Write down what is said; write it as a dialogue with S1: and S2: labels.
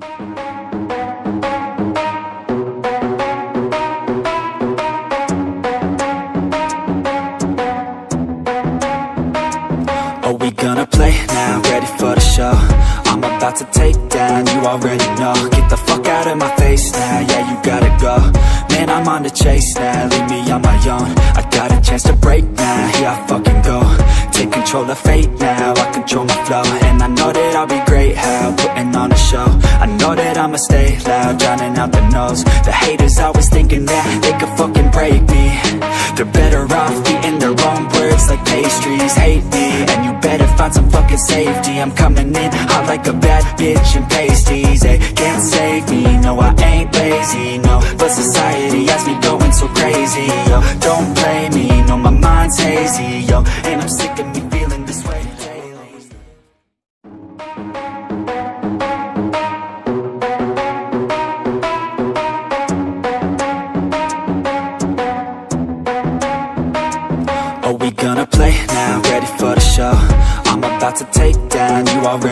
S1: Are we gonna play now? Ready for the show? I'm about to take down, you already know. Get the fuck out of my face now, yeah you gotta go. Man, I'm on the chase now, leave me on my own. I got a chance to break now, here I fucking go. Take control of fate now, I control my flow. And I know that I'll be great, how? Putting on a show I know that I'ma stay loud, drowning out the noise. The haters always thinking that they could fucking break me. They're better off eating their own words like pastries. Hate me, and you better find some fucking safety. I'm coming in hot like a bad bitch in pasties. They can't save me, no I ain't lazy, no. But society has me going so crazy, yo. Don't blame me, no my mind's hazy, yo. And I'm sick of me play now? Ready for the show? I'm about to take down, you already